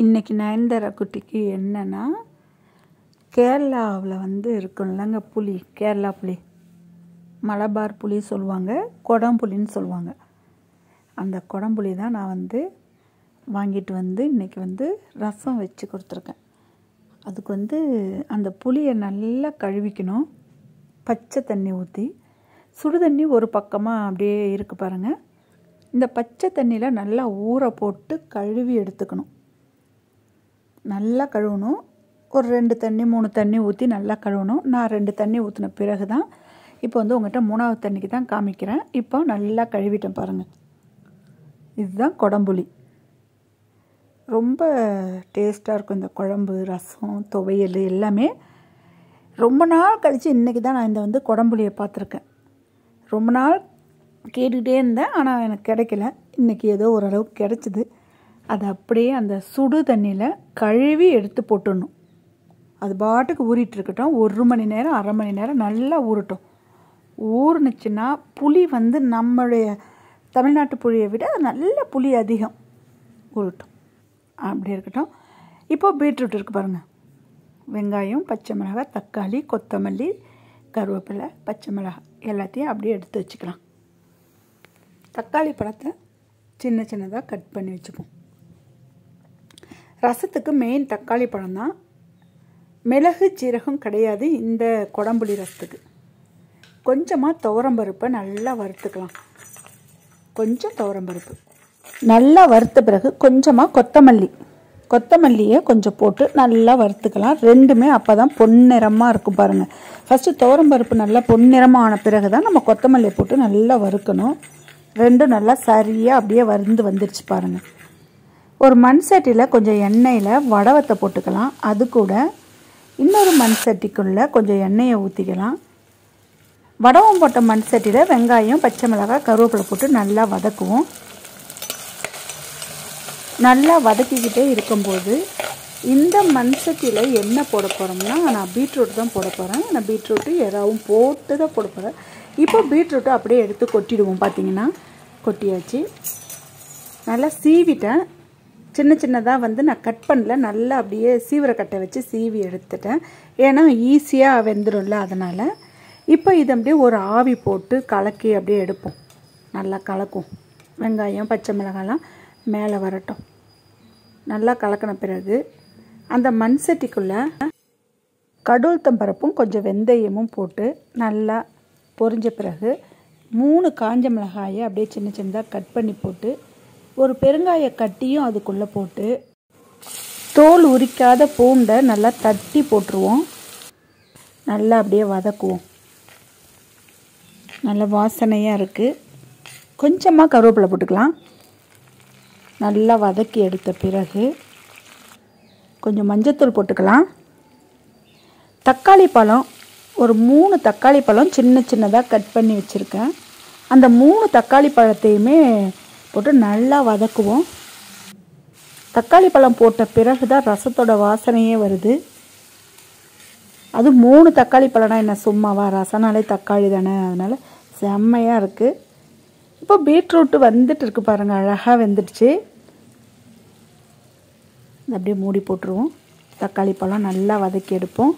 இன்றைக்கி நயன்தாரா குட்டிக்கு என்னென்னா கேரளாவில் வந்து இருக்கும்லங்க புளி கேரளா புளி மலபார் புளி சொல்லுவாங்க குடம்புளின்னு சொல்லுவாங்க. அந்த குடம்புளி தான் நான் வந்து வாங்கிட்டு வந்து இன்றைக்கி வந்து ரசம் வச்சு கொடுத்துருக்கேன். அதுக்கு வந்து அந்த புளியை நல்லா கழுவிக்கணும். பச்சை தண்ணி ஊற்றி சுடு தண்ணி ஒரு பக்கமாக அப்படியே இருக்குது பாருங்கள் இந்த பச்சை தண்ணியில் நல்லா ஊற போட்டு கழுவி எடுத்துக்கணும். நல்லா கழுவணும். ஒரு ரெண்டு தண்ணி மூணு தண்ணி ஊற்றி நல்லா கழுவணும். நான் ரெண்டு தண்ணி ஊற்றின பிறகு தான் இப்போ வந்து உங்கள்கிட்ட மூணாவது தண்ணிக்கு தான் காமிக்கிறேன். இப்போ நல்லா கழுவிட்டேன் பாருங்கள் இதுதான் குடம்புளி ரொம்ப டேஸ்ட்டாக இருக்கும் இந்த குழம்பு ரசம் துவையல் எல்லாமே. ரொம்ப நாள் கழித்து இன்றைக்கி தான் நான் இந்த வந்து குடம்புளியை பார்த்துருக்கேன். ரொம்ப நாள் கேட்டுக்கிட்டே இருந்தேன் ஆனால் எனக்கு கிடைக்கல. இன்றைக்கி ஏதோ ஓரளவுக்கு கிடச்சிது. அதை அப்படியே அந்த சுடு தண்ணியில் கழுவி எடுத்து போட்டுடணும். அது பாட்டுக்கு ஊறிட்டு இருக்கட்டும். ஒரு மணி நேரம் அரை மணி நேரம் நல்லா ஊறட்டும். ஊறுனுச்சுன்னா புளி வந்து நம்மளுடைய தமிழ்நாட்டு புளியை விட நல்ல புளி அதிகம். ஊறட்டும். அப்படி இருக்கட்டும். இப்போ பீட்ரூட் இருக்குது பாருங்கள் வெங்காயம் பச்சை மிளகாய் தக்காளி கொத்தமல்லி கருவேப்பிலை பச்சை மிளகாய் எல்லாத்தையும் அப்படியே எடுத்து வச்சுக்கலாம். தக்காளி பழத்தை சின்ன சின்னதாக கட் பண்ணி வச்சுப்போம். ரசத்துக்கு மெயின் தக்காளி பழம் தான் மிளகு சீரகம் கிடையாது இந்த குடம்புளி ரசத்துக்கு. கொஞ்சமாக துவரம்பருப்பை நல்லா வறுத்துக்கலாம். கொஞ்சம் துவரம்பருப்பு நல்லா வறுத்த பிறகு கொஞ்சமாக கொத்தமல்லி. கொத்தமல்லியை கொஞ்சம் போட்டு நல்லா வறுத்துக்கலாம். ரெண்டுமே அப்போ தான் பொன்னிறமாக இருக்கும் பாருங்கள் ஃபஸ்ட்டு துவரம்பருப்பு நல்லா பொன்னிறமாக ஆன பிறகு தான் நம்ம கொத்தமல்லியை போட்டு நல்லா வறுக்கணும். ரெண்டும் நல்லா சரியாக அப்படியே வறுந்து வந்துருச்சு பாருங்கள் ஒரு மண் சட்டியில் கொஞ்சம் எண்ணெயில் வடவத்தை போட்டுக்கலாம். அது கூட இன்னொரு மண் சட்டிக்குள்ளே கொஞ்சம் எண்ணெயை ஊற்றிக்கலாம் வடவம் போட்ட மண் சட்டியில் வெங்காயம் பச்சை மிளகாய் கருவேப்பிலை போட்டு நல்லா வதக்குவோம். நல்லா வதக்கிக்கிட்டே இருக்கும்போது இந்த மண் சட்டியில் என்ன போட போகிறோம்னா நான் பீட்ரூட் தான் போட போகிறேன் நான் பீட்ரூட்டு எறாவும் போட்டு தான் போட போகிறேன் இப்போ பீட்ரூட்டை அப்படியே எடுத்து கொட்டிடுவோம் பார்த்தீங்கன்னா கொட்டியாச்சு. நல்லா சீவிட்டேன். சின்ன சின்னதாக வந்து நான் கட் பண்ணல. நல்லா அப்படியே சீவரக்கட்டை வச்சு சீவி எடுத்துட்டேன். ஏன்னா ஈஸியாக வெந்துடும்ல அதனால். இப்போ இது அப்படியே ஒரு ஆவி போட்டு கலக்கி அப்படியே எடுப்போம். நல்லா கலக்கும். வெங்காயம் பச்சை மிளகாலாம் மேலே வரட்டும். நல்லா கலக்கின பிறகு அந்த மண் சட்டிக்குள்ளே கடூழ்த்தம் கொஞ்சம் வெந்தயமும் போட்டு நல்லா பொரிஞ்ச பிறகு மூணு காஞ்ச மிளகாயை அப்படியே சின்ன சின்னதாக கட் பண்ணி போட்டு ஒரு பெருங்காய கட்டியும் அதுக்குள்ளே போட்டு தோல் உரிக்காத பூண்டை நல்லா தட்டி போட்டுருவோம். நல்லா அப்படியே வதக்குவோம். நல்ல வாசனையாக இருக்குது கொஞ்சமாக கருவேப்பிலை போட்டுக்கலாம். நல்லா வதக்கி எடுத்த பிறகு கொஞ்சம் மஞ்சத்தூள் போட்டுக்கலாம். தக்காளி பழம் ஒரு மூணு தக்காளி பழம் சின்ன சின்னதாக கட் பண்ணி வச்சுருக்கேன். அந்த மூணு தக்காளி பழத்தையுமே போட்டு நல்லா வதக்குவோம். தக்காளி பழம் போட்ட பிறகு தான் ரசத்தோட வாசனையே வருது. அது மூணு தக்காளி பழம்னா என்ன? சும்மாவா? ரசனாலே தக்காளி தானே. அதனால் செம்மையாக இருக்குது இப்போ பீட்ரூட்டு வந்துட்டு இருக்கு பாருங்கள் அழகாக வெந்துடுச்சு. அப்படியே மூடி போட்டுருவோம். தக்காளி பழம் நல்லா வதக்கி எடுப்போம்.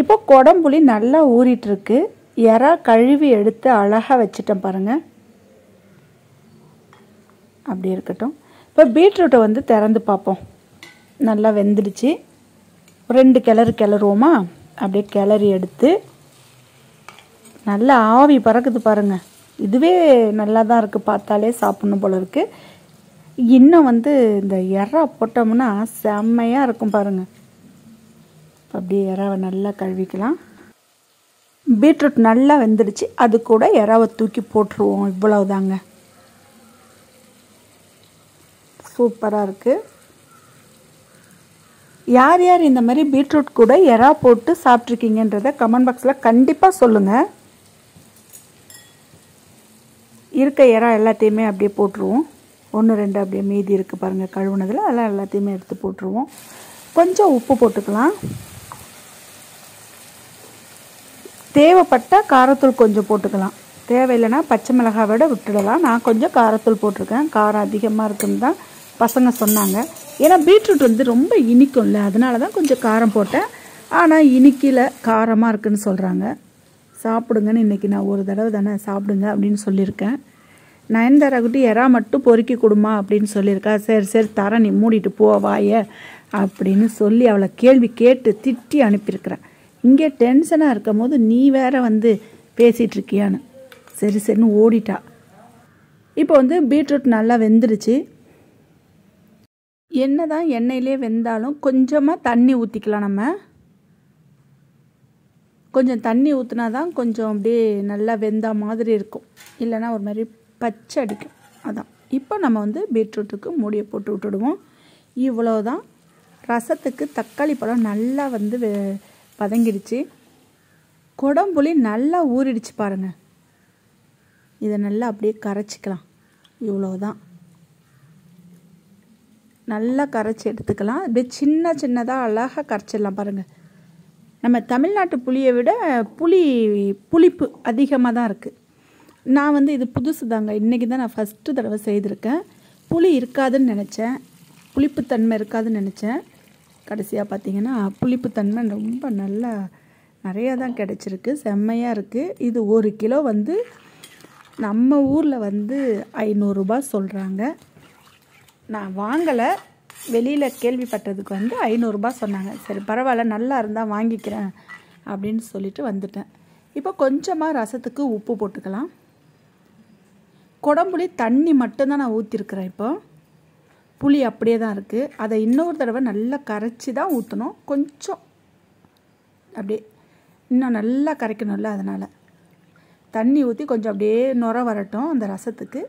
இப்போ குடம்புளி நல்லா ஊறிட்டுருக்கு இறா கழுவி எடுத்து அழகாக வச்சுட்டேன் பாருங்கள் அப்படி இருக்கட்டும். இப்போ பீட்ரூட்டை வந்து திறந்து பார்ப்போம். நல்லா வெந்துடுச்சு. ரெண்டு கிளறு கிளறுவோமா? அப்படியே கிளறி எடுத்து நல்லா ஆவி பறக்குது பாருங்கள் இதுவே நல்லா தான் இருக்குது பார்த்தாலே சாப்பிட்ணும் போல இருக்குது இன்னும் வந்து இந்த எறா போட்டோம்னா செம்மையாக இருக்கும் பாருங்கள் அப்படியே எறாவை நல்லா கழுவிக்கலாம். பீட்ரூட் நல்லா வெந்துடுச்சு. அது கூட எறாவை தூக்கி போட்டுருவோம். இவ்வளவுதாங்க. சூப்பராக இருக்குது யார் யார் இந்த மாதிரி பீட்ரூட் கூட எறா போட்டு சாப்பிட்ருக்கீங்கன்றத கமெண்ட் பாக்ஸில் கண்டிப்பாக சொல்லுங்கள் இருக்க எறா எல்லாத்தையுமே அப்படியே போட்டுருவோம். ஒன்று ரெண்டு அப்படியே மீதி இருக்குது பாருங்கள் கழுவுனதில் அதெல்லாம் எல்லாத்தையுமே எடுத்து போட்டுருவோம். கொஞ்சம் உப்பு போட்டுக்கலாம். தேவைப்பட்டால் காரத்தூள் கொஞ்சம் போட்டுக்கலாம். தேவையில்லைன்னா பச்சை மிளகாய் விட விட்டுடலாம். நான் கொஞ்சம் காரத்தூள் போட்டிருக்கேன். காரம் அதிகமாக இருக்குன்னு தான் பசங்க சொன்னாங்க. ஏன்னா பீட்ரூட் வந்து ரொம்ப இனிக்கும்ல அதனால தான் கொஞ்சம் காரம் போட்டேன். ஆனால் இனிக்கில் காரமாக இருக்குதுன்னு சொல்கிறாங்க சாப்பிடுங்கன்னு இன்றைக்கி நான் ஒரு தடவை தானே சாப்பிடுங்க அப்படின்னு சொல்லியிருக்கேன். நயன்தாராக்கிட்ட குட்டி எறா மட்டும் பொறுக்கி கொடுமா அப்படின்னு சொல்லியிருக்கா. சரி சரி தர நீ மூடிட்டு போ வாய அப்படின்னு சொல்லி அவளை கேள்வி கேட்டு திட்டி அனுப்பியிருக்கிறேன். இங்கே டென்ஷனாக இருக்கும் போது நீ வேற வந்து பேசிகிட்ருக்கியான்னு சரி சரின்னு ஓடிட்டா. இப்போ வந்து பீட்ரூட் நல்லா வெந்துருச்சு. என்ன தான் எண்ணெயிலே வெந்தாலும் கொஞ்சமாக தண்ணி ஊற்றிக்கலாம் நம்ம. கொஞ்சம் தண்ணி ஊற்றினா தான் கொஞ்சம் அப்படியே நல்லா வெந்தா மாதிரி இருக்கும். இல்லைன்னா ஒரு மாதிரி பச்சை அடிக்கும். அதான். இப்போ நம்ம வந்து பீட்ரூட்டுக்கு மூடியை போட்டு விட்டுடுவோம். இவ்வளோ தான் ரசத்துக்கு தக்காளி பழம் நல்லா வந்து வெ- வதங்கிடுச்சு குடம்புளி நல்லா ஊறிடுச்சு பாருங்கள் இதை நல்லா அப்படியே கரைச்சிக்கலாம். இவ்வளோதான் நல்லா கரைச்சி எடுத்துக்கலாம். அப்படியே சின்ன சின்னதாக அழகாக கரைச்சிடலாம் பாருங்கள் நம்ம தமிழ்நாட்டு புளியை விட புளி புளிப்பு அதிகமாக தான் இருக்குது நான் வந்து இது புதுசு தாங்க. இன்றைக்கி தான் நான் ஃபஸ்ட்டு தடவை செய்திருக்கேன். புளி இருக்காதுன்னு நினச்சேன். புளிப்புத்தன்மை இருக்காதுன்னு நினச்சேன். கடைசியாக பார்த்தீங்கன்னா புளிப்புத்தன்மை ரொம்ப நல்லா நிறையா தான் கிடச்சிருக்கு. செம்மையாக இருக்குது இது ஒரு கிலோ வந்து நம்ம ஊரில் வந்து ஐநூறுரூபா சொல்கிறாங்க நான் வாங்கலை. வெளியில் கேள்விப்பட்டதுக்கு வந்து ஐநூறுரூபா சொன்னாங்க. சரி பரவாயில்ல நல்லா இருந்தால் வாங்கிக்கிறேன் அப்படின்னு சொல்லிட்டு வந்துட்டேன். இப்போ கொஞ்சமாக ரசத்துக்கு உப்பு போட்டுக்கலாம். குடம்புளி தண்ணி மட்டும்தான் நான் ஊற்றிருக்கிறேன் இப்போ. புளி அப்படியே தான் இருக்குது அதை இன்னொரு தடவை நல்லா கரைச்சி தான் ஊற்றணும் கொஞ்சம் அப்படியே இன்னும் நல்லா கரைக்கணும்ல அதனால். தண்ணி ஊற்றி கொஞ்சம் அப்படியே நுர வரட்டும் அந்த ரசத்துக்கு.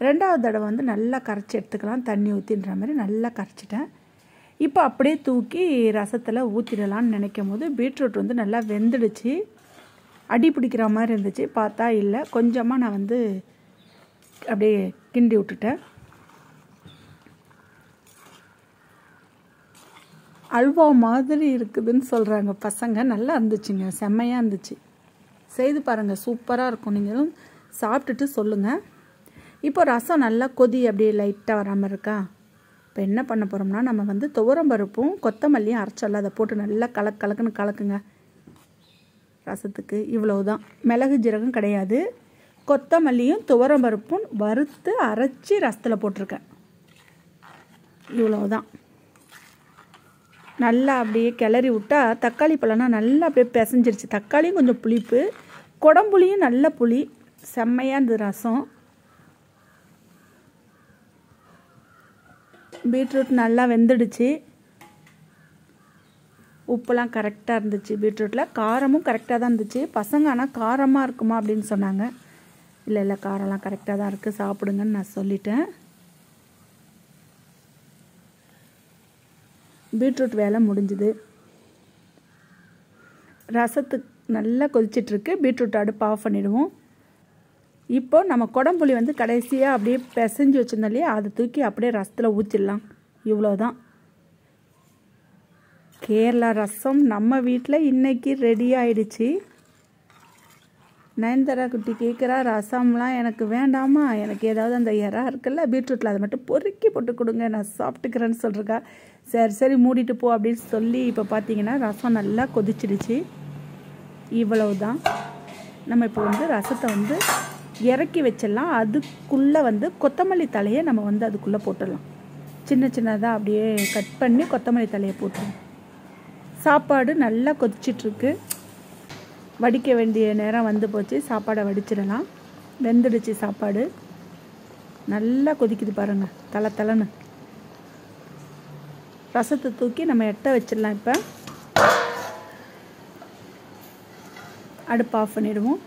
ரெண்டாவது தடவை வந்து நல்லா கரைச்சி எடுத்துக்கலாம். தண்ணி ஊற்றின்ற மாதிரி நல்லா கரைச்சிட்டேன். இப்போ அப்படியே தூக்கி ரசத்தில் ஊற்றிடலான்னு நினைக்கும் போது பீட்ரூட் வந்து நல்லா வெந்துடுச்சு. அடி பிடிக்கிற மாதிரி இருந்துச்சு. பார்த்தா இல்லை. கொஞ்சமாக நான் வந்து அப்படியே கிண்டி விட்டுட்டேன். அல்வா மாதிரி இருக்குதுன்னு சொல்கிறாங்க பசங்க நல்லா இருந்துச்சுங்க. செம்மையாக இருந்துச்சு. செய்து பாருங்கள் சூப்பராக இருக்கும். நீங்களும் சாப்பிட்டுட்டு சொல்லுங்கள் இப்போ ரசம் நல்லா கொதி அப்படியே லைட்டாக வராமல் இருக்கா? இப்போ என்ன பண்ண போகிறோம்னா நம்ம வந்து துவரம் பருப்பும் கொத்தமல்லியும் அரைச்சல அதை போட்டு நல்லா கலக்கு கலக்குன்னு கலக்குங்க. ரசத்துக்கு இவ்வளவுதான். மிளகு ஜீரகம் கிடையாது. கொத்தமல்லியும் துவரம் பருப்பும் வறுத்து அரைச்சி ரசத்தில் போட்டிருக்கேன். இவ்வளவுதான். நல்லா அப்படியே கிளறி விட்டா தக்காளி பழம்னா நல்லா அப்படியே பிசைஞ்சிருச்சு. தக்காளியும் கொஞ்சம் புளிப்பு குடம்புளியும் நல்ல புளி செம்மையாக இருந்தது ரசம். பீட்ரூட் நல்லா வெந்துடுச்சு. உப்புலாம் கரெக்டாக இருந்துச்சு பீட்ரூட்டில் காரமும் கரெக்டாக தான் இருந்துச்சு. பசங்க ஆனால் காரமாக இருக்குமா அப்படின்னு சொன்னாங்க. இல்லை இல்லை காரம்லாம் கரெக்டாக தான் இருக்குது சாப்பிடுங்கன்னு நான் சொல்லிட்டேன். பீட்ரூட் வேலை முடிஞ்சுது. ரசத்துக்கு நல்லா கொதிச்சிட்ருக்கு. பீட்ரூட் அடுப்பு ஆஃப் பண்ணிடுவோம். இப்போ நம்ம குடம்புளி வந்து கடைசியாக அப்படியே பிசைஞ்சு வச்சுருந்தோம் இல்லையா? அதை தூக்கி அப்படியே ரசத்தில் ஊற்றிடலாம் இவ்வளோதான் கேரளா ரசம் நம்ம வீட்டில் இன்றைக்கி ரெடி ஆயிடுச்சு. நயன்தாரா குட்டி கேட்குறா ரசம்லாம் எனக்கு வேண்டாமா? எனக்கு ஏதாவது அந்த இறா இருக்குல்ல பீட்ரூட்டில் அதை மட்டும் பொறுக்கி போட்டு கொடுங்க நான் சாப்பிட்டுக்கிறேன்னு சொல்கிறக்கா சரி சரி மூடிட்டு போ அப்படின்னு சொல்லி இப்போ பார்த்தீங்கன்னா ரசம் நல்லா கொதிச்சிடுச்சு. இவ்வளவு தான் நம்ம இப்போ வந்து ரசத்தை வந்து இறக்கி வச்சிடலாம். அதுக்குள்ளே வந்து கொத்தமல்லி தலையை நம்ம வந்து அதுக்குள்ளே போட்டுடலாம். சின்ன சின்னதாக அப்படியே கட் பண்ணி கொத்தமல்லி தலையை போட்டுருவோம் சாப்பாடு நல்லா கொதிச்சிட்ருக்கு வடிக்க வேண்டிய நேரம் வந்து போச்சு. சாப்பாடை வடிச்சிடலாம். வெந்துடுச்சு சாப்பாடு. நல்லா கொதிக்குது பாருங்க. தலை தலைன்னு. ரசத்தை தூக்கி நம்ம எட்ட வச்சிடலாம் இப்போ. அடுப்பு ஆஃப் பண்ணிடுவோம்.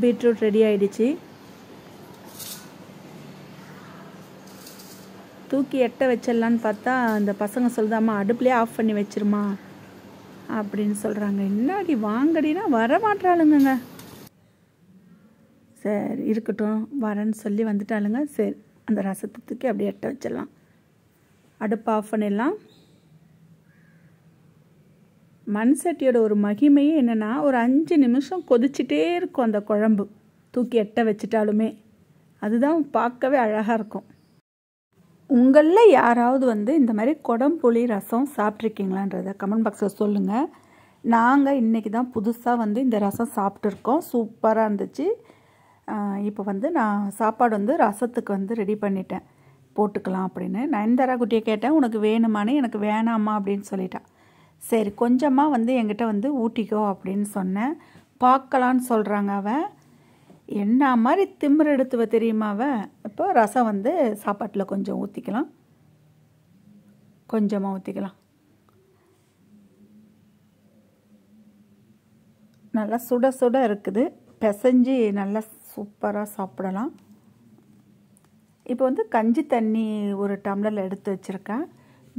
பீட்ரூட் ரெடி ஆயிடுச்சு. தூக்கி எட்ட வச்சிடலான்னு பார்த்தா அந்த பசங்க சொல்லுதாம்மா அடுப்புலேயே ஆஃப் பண்ணி வச்சிருமா அப்படின்னு சொல்கிறாங்க என்னாடி வாங்கடினா வர மாட்டாளுங்கங்க சரி இருக்கட்டும் வரேன்னு சொல்லி வந்துட்டாளுங்க. சரி அந்த ரசத்தை தூக்கி அப்படியே எட்ட வச்சிடலாம். அடுப்பு ஆஃப் பண்ணிடலாம். மண் சட்டியோட ஒரு மகிமையே என்னென்னா ஒரு அஞ்சு நிமிஷம் கொதிச்சிட்டே இருக்கும் அந்த குழம்பு. தூக்கி எட்ட வச்சிட்டாலுமே. அதுதான் பார்க்கவே அழகாக இருக்கும். உங்களில் யாராவது வந்து இந்த மாதிரி குடம்புளி ரசம் சாப்பிட்ருக்கீங்களான்றத கமெண்ட் பாக்ஸில் சொல்லுங்கள் நாங்கள் இன்றைக்கி தான் புதுசாக வந்து இந்த ரசம் சாப்பிட்ருக்கோம் சூப்பராக இருந்துச்சு. இப்போ வந்து நான் சாப்பாடு வந்து ரசத்துக்கு வந்து ரெடி பண்ணிட்டேன். போட்டுக்கலாம் அப்படின்னு. நயன்தாரா குட்டியை கேட்டேன். உனக்கு வேணுமானே எனக்கு வேணாமா அப்படின்னு சொல்லிட்டான் சரி கொஞ்சமாக வந்து என்கிட்ட வந்து ஊட்டிக்கோ அப்படின்னு சொன்னேன். பார்க்கலான்னு சொல்கிறாங்க அவன். என்ன மாதிரி திமிர் எடுத்துவ தெரியுமாவ இப்போ ரசம் வந்து சாப்பாட்டில் கொஞ்சம் ஊற்றிக்கலாம் கொஞ்சமாக ஊற்றிக்கலாம் நல்லா சுட சுட இருக்குது. பிசைஞ்சு நல்லா சூப்பராக சாப்பிடலாம். இப்போ வந்து கஞ்சி தண்ணி ஒரு டம்ளரில் எடுத்து வச்சுருக்கேன்.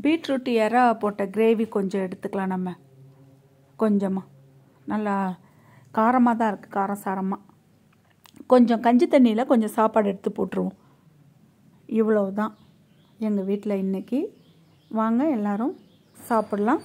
பீட்ரூட் எறா போட்ட கிரேவி கொஞ்சம் எடுத்துக்கலாம் நம்ம. கொஞ்சமாக நல்லா காரமாக தான் இருக்குது காரம் சாரமாக கொஞ்சம் கஞ்சி தண்ணியில் கொஞ்சம் சாப்பாடு எடுத்து போட்டுருவோம். இவ்வளவு தான் எங்கள் வீட்டில் இன்றைக்கி வாங்க எல்லோரும் சாப்பிட்லாம்.